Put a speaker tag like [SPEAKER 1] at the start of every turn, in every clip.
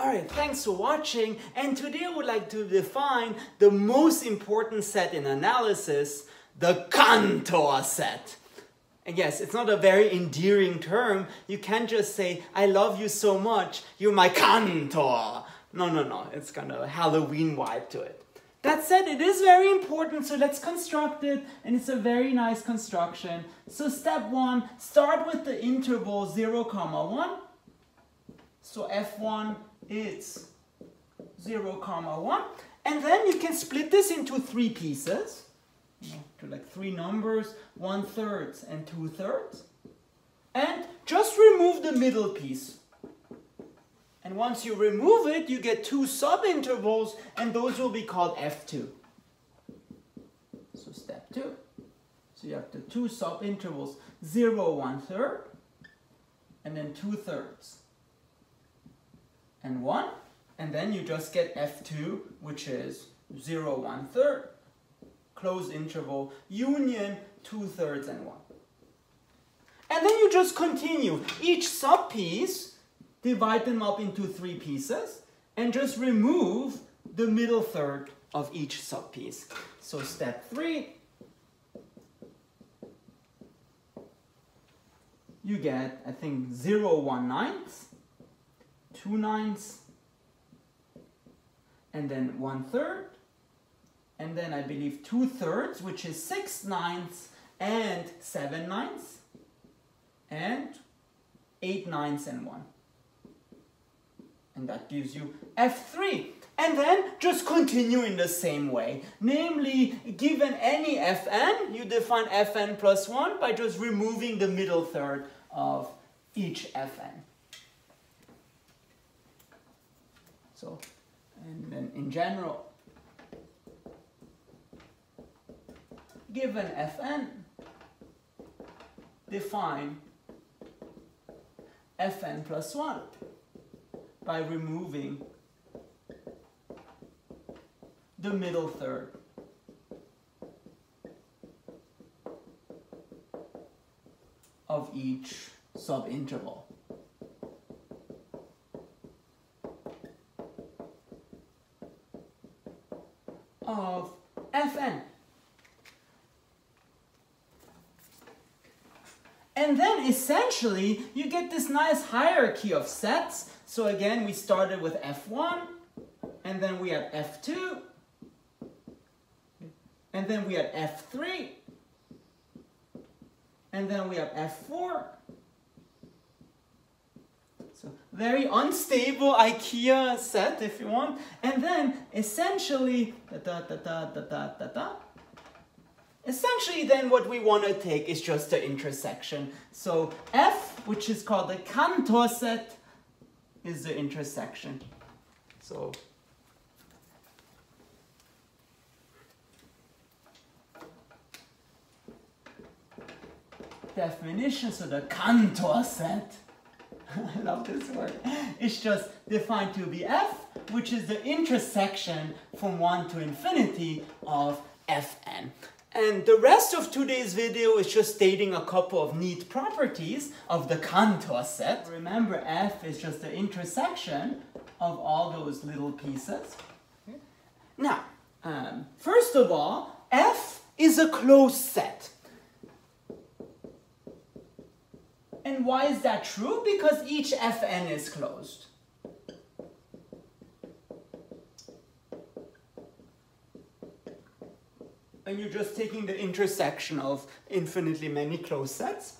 [SPEAKER 1] Alright, thanks for watching and today I would like to define the most important set in analysis, the Cantor set. And yes, it's not a very endearing term. You can't just say, I love you so much, you're my Cantor. No, no, no, it's kind of a Halloween vibe to it. That said, it is very important, so let's construct it, and it's a very nice construction. So step one, start with the interval 0, comma 1. So f1 is 0 comma 1. And then you can split this into three pieces, to like three numbers, one thirds and two thirds. And just remove the middle piece. And once you remove it, you get two subintervals, and those will be called F2. So step two. So you have the two subintervals, 0, 1 third, and then 2 thirds and 1. And then you just get f2, which is 0, 1 third, close interval, union 2 thirds and 1. And then you just continue. Each subpiece, divide them up into three pieces, and just remove the middle third of each subpiece. So step 3, you get, I think, 0, 1 ninth, two ninths, and then one third, and then I believe two thirds, which is six ninths and seven ninths, and eight ninths and one. And that gives you F3. And then just continue in the same way. Namely, given any Fn, you define Fn plus 1 by just removing the middle third of each Fn. So, and then in general, given Fn, define Fn plus 1 by removing the middle third. of each subinterval. essentially, you get this nice hierarchy of sets. So again, we started with F1, and then we had F2, and then we had F3, and then we have F4. So very unstable IKEA set if you want. And then essentially, da da da da da da da Essentially then what we want to take is just the intersection. So F, which is called the Cantor set, is the intersection. So definition, so the Cantor set I love this word. It's just defined to be f, which is the intersection from 1 to infinity of fn. And the rest of today's video is just stating a couple of neat properties of the Cantor set. Remember, f is just the intersection of all those little pieces. Now, um, first of all, f is a closed set. And why is that true? Because each Fn is closed. And you're just taking the intersection of infinitely many closed sets.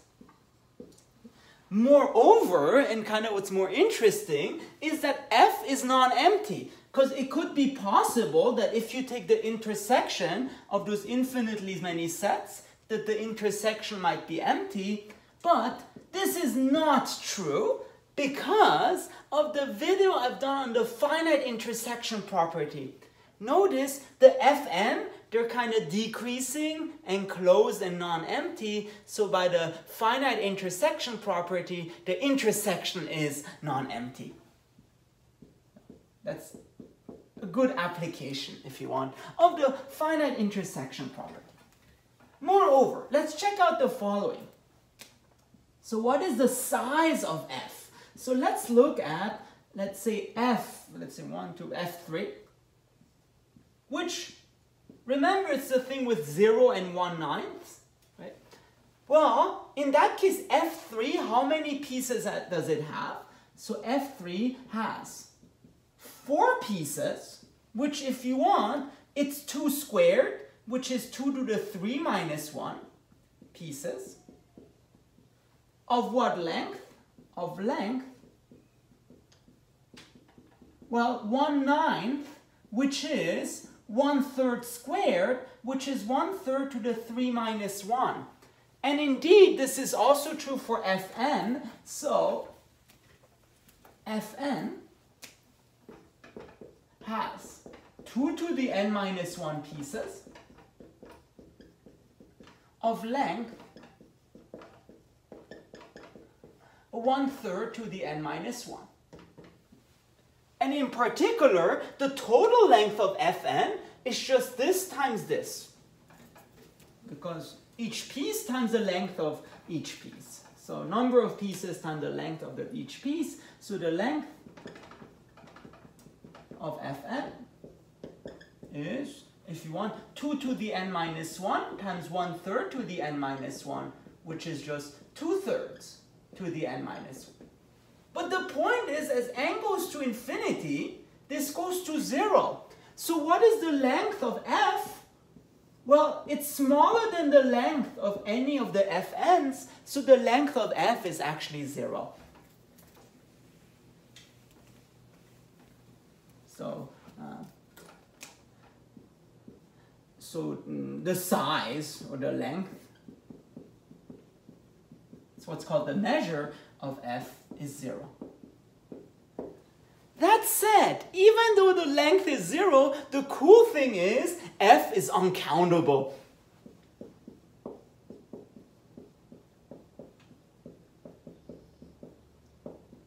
[SPEAKER 1] Moreover, and kind of what's more interesting, is that F is non-empty. Because it could be possible that if you take the intersection of those infinitely many sets, that the intersection might be empty, but this is not true because of the video I've done on the finite intersection property. Notice the Fn, they're kind of decreasing and closed and non-empty. So by the finite intersection property, the intersection is non-empty. That's a good application, if you want, of the finite intersection property. Moreover, let's check out the following. So what is the size of f? So let's look at let's say f, let's say 1 to f3, which, remember it's the thing with 0 and 1 ninth, right? Well, in that case, f3, how many pieces does it have? So f3 has four pieces, which if you want, it's 2 squared, which is 2 to the 3 minus 1 pieces. Of what length? Of length well, 1 ninth, which is 1 third squared, which is 1 third to the 3 minus 1. And indeed, this is also true for Fn. So, Fn has 2 to the n minus 1 pieces of length 1 third to the n minus 1. And in particular, the total length of Fn is just this times this. Because each piece times the length of each piece. So number of pieces times the length of the, each piece. So the length of Fn is, if you want, 2 to the n minus 1 times 1 third to the n minus 1, which is just 2 thirds to the n minus 1. But the point is, as n goes to infinity, this goes to zero. So what is the length of f? Well, it's smaller than the length of any of the fn's, so the length of f is actually zero. So, uh, so mm, the size or the length, it's what's called the measure of f is 0. That said, even though the length is 0, the cool thing is f is uncountable.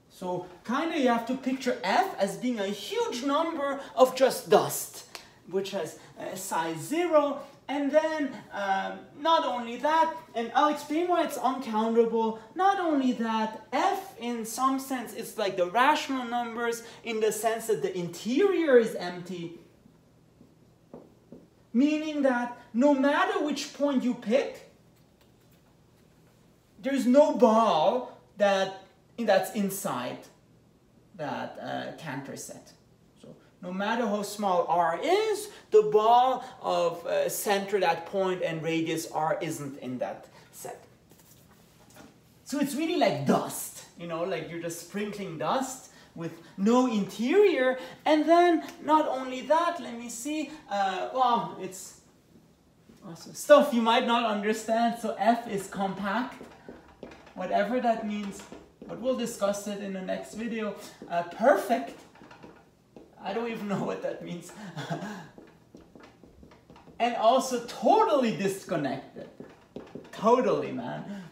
[SPEAKER 1] So kind of you have to picture f as being a huge number of just dust, which has uh, size 0 and then, um, not only that, and I'll explain why it's uncountable, not only that, f in some sense is like the rational numbers in the sense that the interior is empty, meaning that no matter which point you pick, there's no ball that, that's inside that uh, Cantor set. No matter how small r is, the ball of uh, center that point and radius r isn't in that set. So it's really like dust, you know, like you're just sprinkling dust with no interior. And then not only that, let me see, uh, well, it's awesome. stuff you might not understand. So F is compact, whatever that means, but we'll discuss it in the next video. Uh, perfect I don't even know what that means. and also totally disconnected. Totally, man.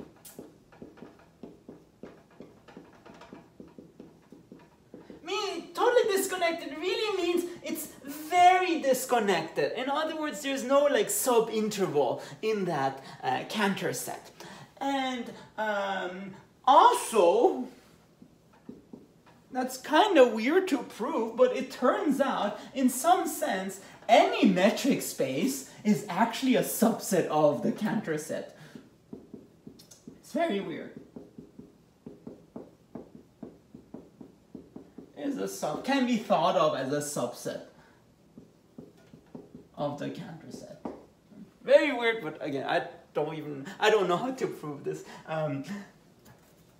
[SPEAKER 1] Me, totally disconnected really means it's very disconnected. In other words, there's no like sub-interval in that uh, Cantor set. And um, also, that's kind of weird to prove, but it turns out, in some sense, any metric space is actually a subset of the Cantor set. It's very weird. Is a sub can be thought of as a subset of the Cantor set. Very weird, but again, I don't even I don't know how to prove this. Um,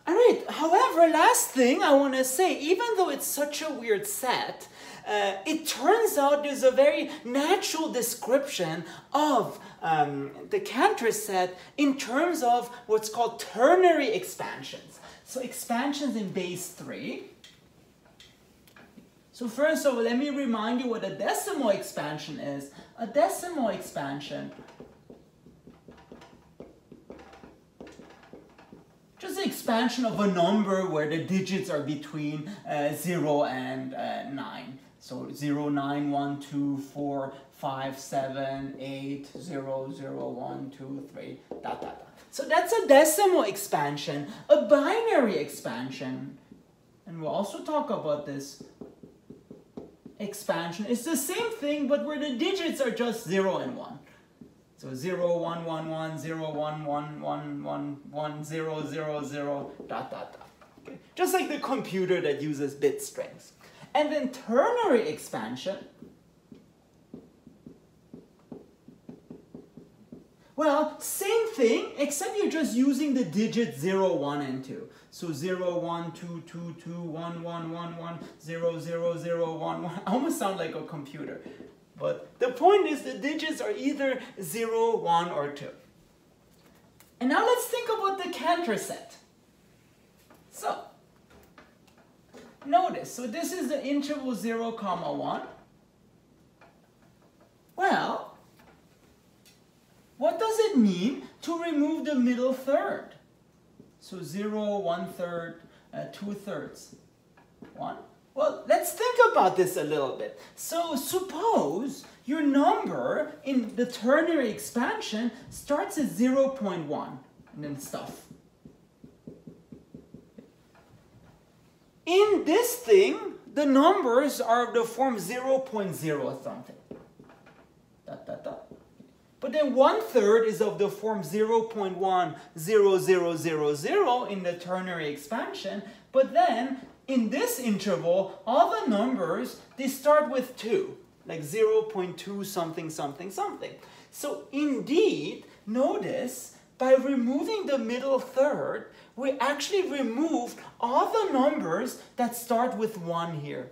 [SPEAKER 1] all right, however, last thing I want to say, even though it's such a weird set, uh, it turns out there's a very natural description of um, the Cantor set in terms of what's called ternary expansions. So expansions in base 3. So first of all, let me remind you what a decimal expansion is. A decimal expansion just the expansion of a number where the digits are between uh, 0 and uh, 9. So 0, 9, 1, 2, 4, 5, 7, 8, 0, 0, 1, 2, 3, dot, dot, dot. So that's a decimal expansion. A binary expansion, and we'll also talk about this expansion. It's the same thing, but where the digits are just 0 and 1. So 0, 1, 1, 1, 0, 1, 1, 1, 1, 1, 0, 0, 0, dot, dot, dot. Okay? Just like the computer that uses bit strings. And then ternary expansion, well, same thing, except you're just using the digits 0, 1, and 2. So 0, 1, 2, 2, 2, 1, 1, 1, 1, 0, 0, 0, 1, 1. I almost sound like a computer. But the point is the digits are either 0, 1, or 2. And now let's think about the Cantor set. So, notice, so this is the interval 0, comma 1. Well, what does it mean to remove the middle third? So 0, 1 third, uh, 2 thirds. 1, well, let's think about this a little bit. So suppose your number in the ternary expansion starts at 0.1 and then stuff. In this thing, the numbers are of the form 0.0 something. But then one third is of the form 0.10000 in the ternary expansion. But then in this interval, all the numbers, they start with 2, like 0 0.2 something something something. So indeed, notice, by removing the middle third, we actually removed all the numbers that start with 1 here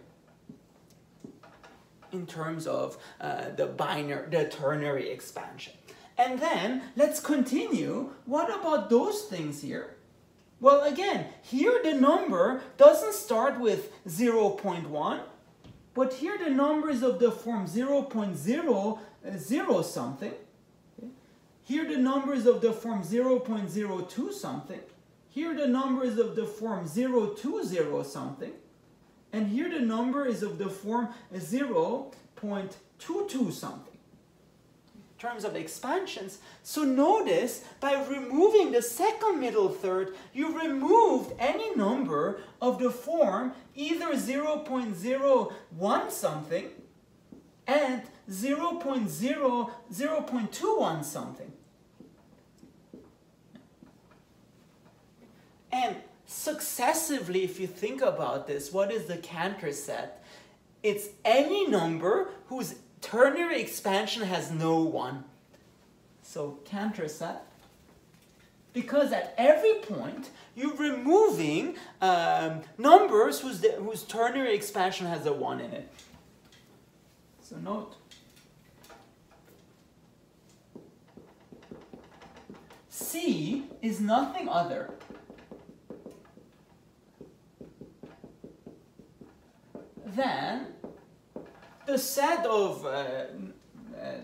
[SPEAKER 1] in terms of uh, the binary, the ternary expansion. And then let's continue. What about those things here? Well, again, here the number doesn't start with 0.1, but here the number is of the form 0.0 uh, something. Here the number is of the form 0.02 something. Here the number is of the form 020 something. And here the number is of the form 0.22 something terms of expansions. So notice, by removing the second middle third, you removed any number of the form either 0 0.01 something and 0 0.0, 0 0.21 something. And successively, if you think about this, what is the Cantor set? It's any number whose ternary expansion has no one. So Cantor set. Because at every point, you're removing um, numbers whose, whose ternary expansion has a 1 in it. So note. C is nothing other than the set of uh, uh,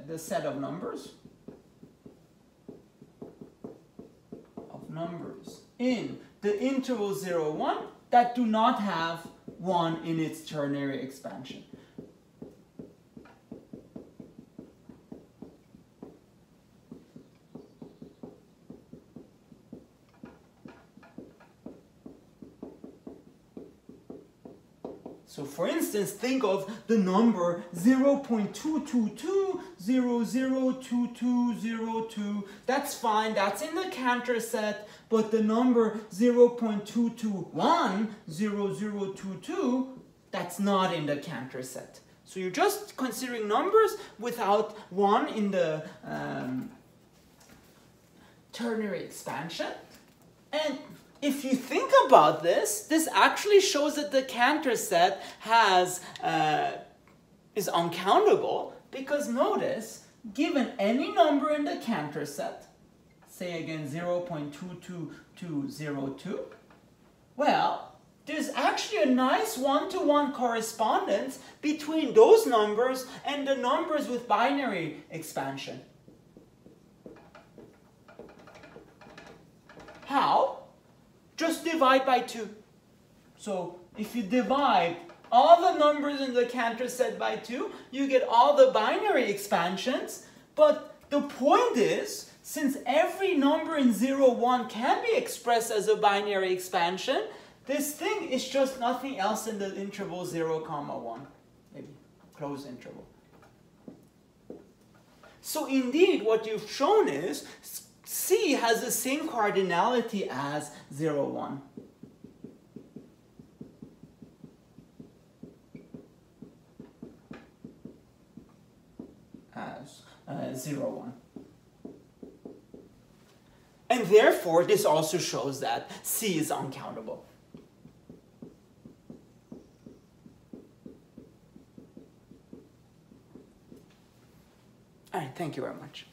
[SPEAKER 1] the set of numbers of numbers in the interval 0, 1 that do not have 1 in its ternary expansion. So for instance, think of the number 0.222002202. That's fine, that's in the Cantor set, but the number 0.2210022, that's not in the Cantor set. So you're just considering numbers without one in the um, ternary expansion. And if you think about this, this actually shows that the Cantor set has uh, is uncountable because notice, given any number in the Cantor set, say again 0.22202, well, there's actually a nice one-to-one -one correspondence between those numbers and the numbers with binary expansion. How? just divide by 2. So if you divide all the numbers in the Cantor set by 2, you get all the binary expansions. But the point is, since every number in 0, 1 can be expressed as a binary expansion, this thing is just nothing else in the interval 0 comma 1, maybe closed interval. So indeed, what you've shown is C has the same cardinality as 0, 1. As uh, 0, 1. And therefore, this also shows that C is uncountable. All right, thank you very much.